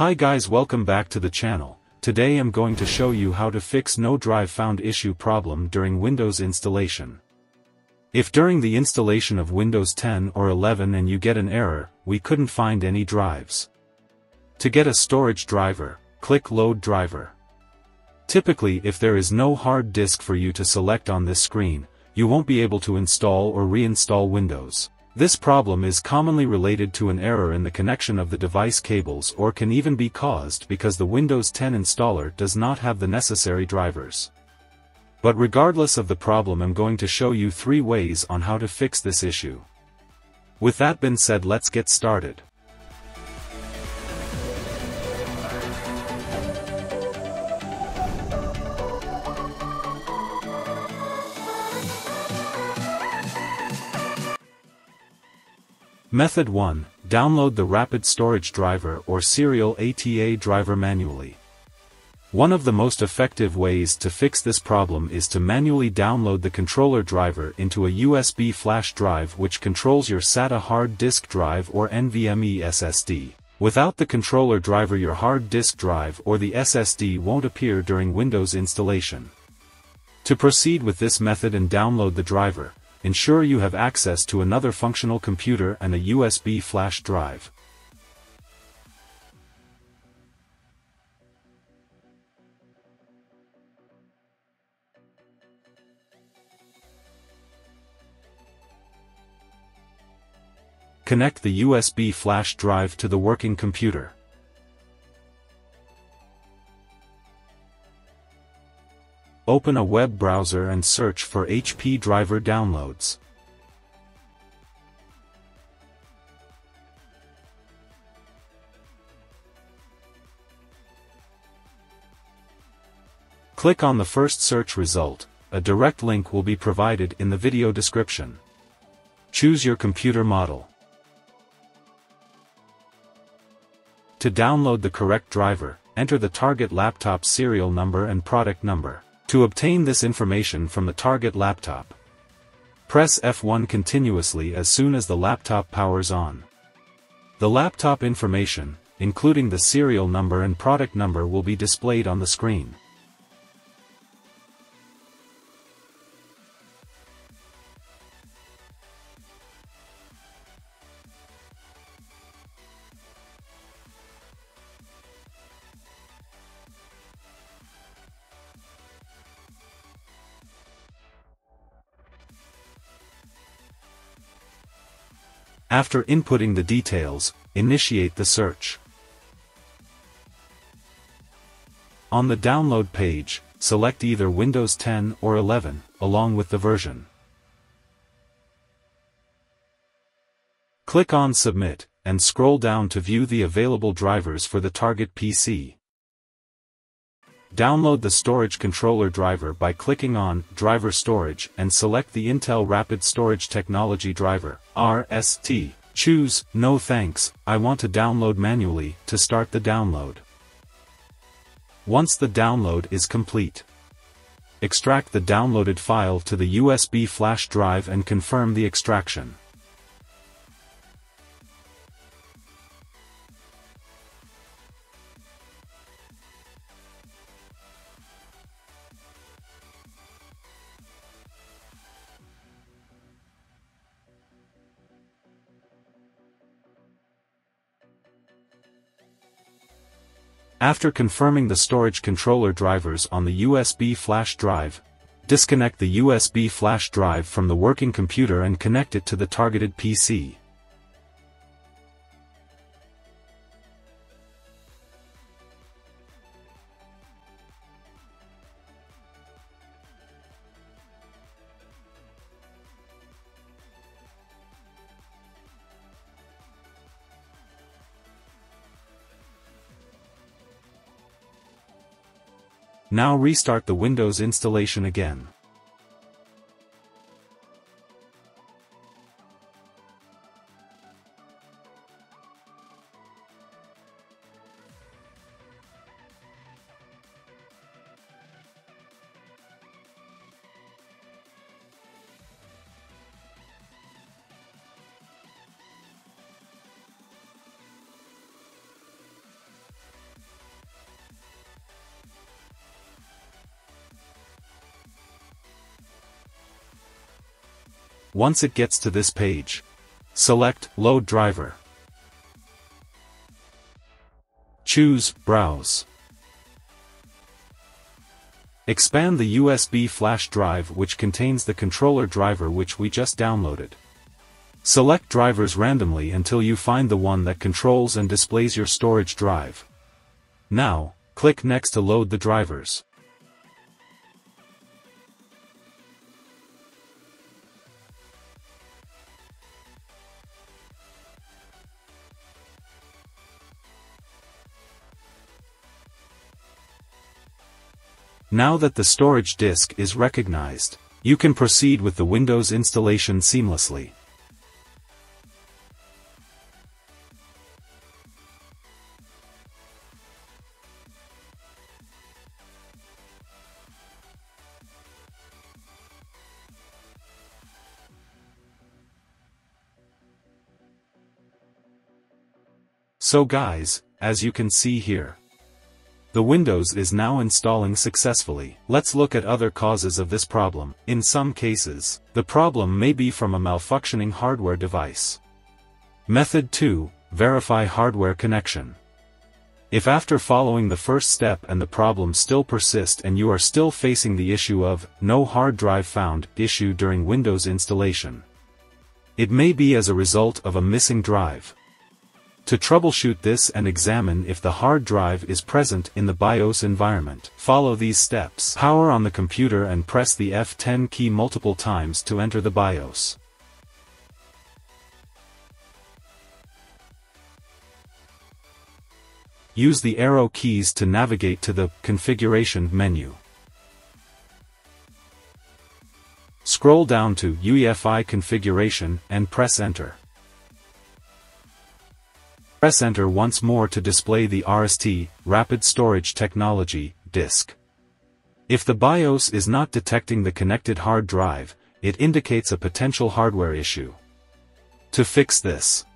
Hi guys welcome back to the channel, today I'm going to show you how to fix no drive found issue problem during Windows installation. If during the installation of Windows 10 or 11 and you get an error, we couldn't find any drives. To get a storage driver, click Load Driver. Typically if there is no hard disk for you to select on this screen, you won't be able to install or reinstall Windows. This problem is commonly related to an error in the connection of the device cables or can even be caused because the Windows 10 installer does not have the necessary drivers. But regardless of the problem I'm going to show you three ways on how to fix this issue. With that been said let's get started. Method 1. Download the Rapid Storage Driver or Serial ATA driver manually. One of the most effective ways to fix this problem is to manually download the controller driver into a USB flash drive which controls your SATA hard disk drive or NVMe SSD. Without the controller driver your hard disk drive or the SSD won't appear during Windows installation. To proceed with this method and download the driver, ensure you have access to another functional computer and a USB flash drive. Connect the USB flash drive to the working computer. Open a web browser and search for HP driver downloads. Click on the first search result, a direct link will be provided in the video description. Choose your computer model. To download the correct driver, enter the target laptop serial number and product number. To obtain this information from the target laptop, press F1 continuously as soon as the laptop powers on. The laptop information, including the serial number and product number will be displayed on the screen. After inputting the details, initiate the search. On the download page, select either Windows 10 or 11, along with the version. Click on Submit, and scroll down to view the available drivers for the target PC. Download the storage controller driver by clicking on Driver Storage and select the Intel Rapid Storage Technology Driver, RST. Choose No thanks, I want to download manually, to start the download. Once the download is complete, extract the downloaded file to the USB flash drive and confirm the extraction. After confirming the storage controller drivers on the USB flash drive, disconnect the USB flash drive from the working computer and connect it to the targeted PC. Now restart the Windows installation again. Once it gets to this page. Select Load Driver. Choose Browse. Expand the USB flash drive which contains the controller driver which we just downloaded. Select drivers randomly until you find the one that controls and displays your storage drive. Now, click Next to load the drivers. Now that the storage disk is recognized, you can proceed with the Windows installation seamlessly. So guys, as you can see here, the Windows is now installing successfully. Let's look at other causes of this problem. In some cases, the problem may be from a malfunctioning hardware device. Method 2, Verify hardware connection. If after following the first step and the problem still persist and you are still facing the issue of no hard drive found issue during Windows installation, it may be as a result of a missing drive. To troubleshoot this and examine if the hard drive is present in the BIOS environment, follow these steps. Power on the computer and press the F10 key multiple times to enter the BIOS. Use the arrow keys to navigate to the Configuration menu. Scroll down to UEFI Configuration and press Enter. Press Enter once more to display the RST, Rapid Storage Technology, disk. If the BIOS is not detecting the connected hard drive, it indicates a potential hardware issue. To fix this,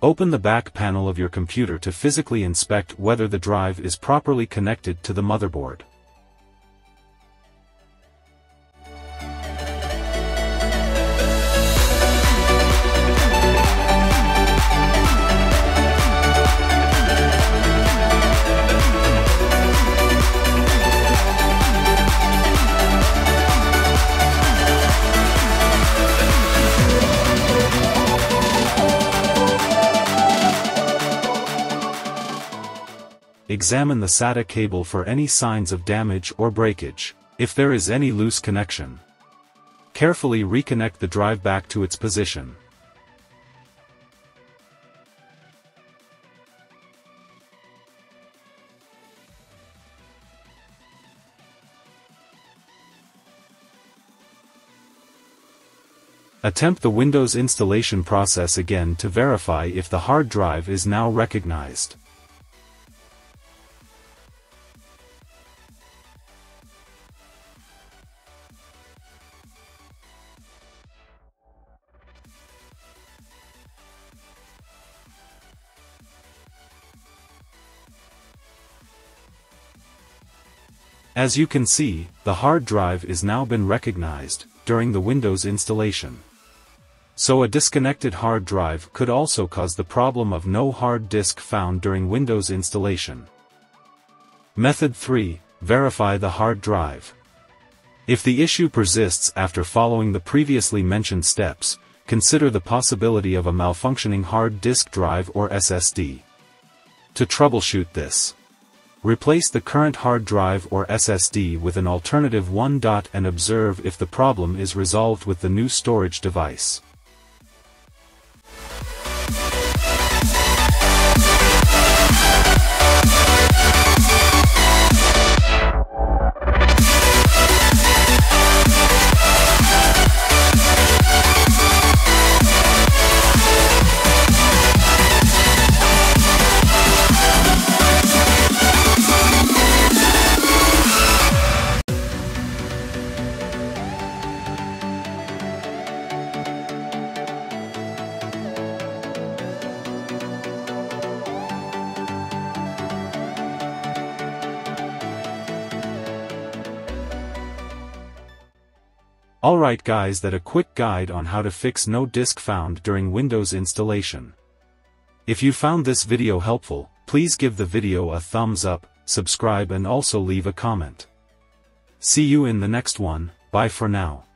open the back panel of your computer to physically inspect whether the drive is properly connected to the motherboard. Examine the SATA cable for any signs of damage or breakage, if there is any loose connection. Carefully reconnect the drive back to its position. Attempt the Windows installation process again to verify if the hard drive is now recognized. As you can see, the hard drive is now been recognized, during the Windows installation. So a disconnected hard drive could also cause the problem of no hard disk found during Windows installation. Method 3, Verify the hard drive. If the issue persists after following the previously mentioned steps, consider the possibility of a malfunctioning hard disk drive or SSD. To troubleshoot this, Replace the current hard drive or SSD with an alternative one. and observe if the problem is resolved with the new storage device. Alright guys that a quick guide on how to fix no disk found during Windows installation. If you found this video helpful, please give the video a thumbs up, subscribe and also leave a comment. See you in the next one, bye for now.